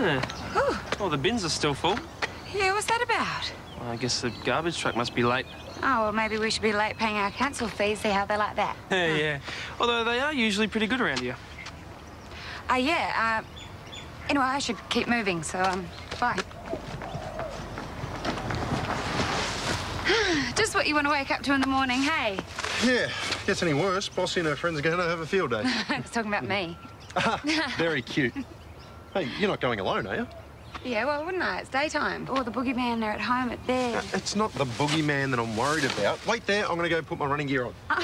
Yeah. Well, the bins are still full. Yeah, what's that about? Well, I guess the garbage truck must be late. Oh, well, maybe we should be late paying our council fees. See how they like that. Yeah, yeah. Although they are usually pretty good around here. Oh, yeah. Uh, anyway, I should keep moving, so, um, bye. Just what you want to wake up to in the morning, hey? Yeah, gets any worse. Bossy and her friends are going to have a field day. I was talking about me. Very cute. Hey, you're not going alone, are you? Yeah, well, wouldn't I? It's daytime. Or the boogeyman they're at home at bed. It's not the boogeyman that I'm worried about. Wait there, I'm going to go put my running gear on.